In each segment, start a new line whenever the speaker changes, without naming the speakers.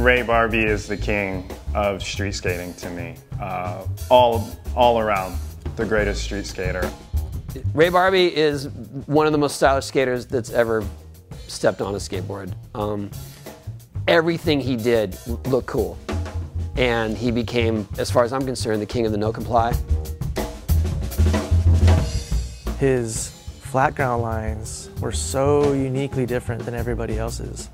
Ray Barbee is the king of street skating to me. Uh, all, all around, the greatest street skater.
Ray Barbee is one of the most stylish skaters that's ever stepped on a skateboard. Um, everything he did looked cool. And he became, as far as I'm concerned, the king of the no comply.
His flat ground lines were so uniquely different than everybody else's.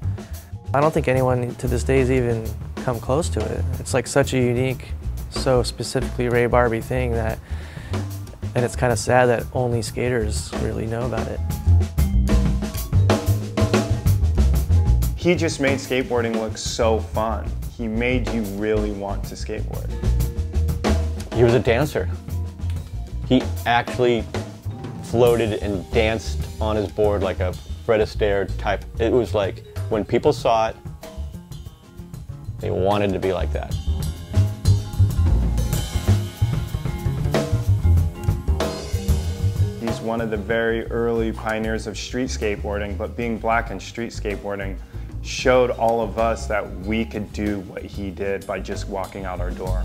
I don't think anyone to this day has even come close to it. It's like such a unique, so specifically Ray Barbee thing that, and it's kind of sad that only skaters really know about it.
He just made skateboarding look so fun. He made you really want to skateboard.
He was a dancer. He actually floated and danced on his board like a Fred Astaire type. It was like when people saw it, they wanted to be like that.
He's one of the very early pioneers of street skateboarding, but being black in street skateboarding showed all of us that we could do what he did by just walking out our door.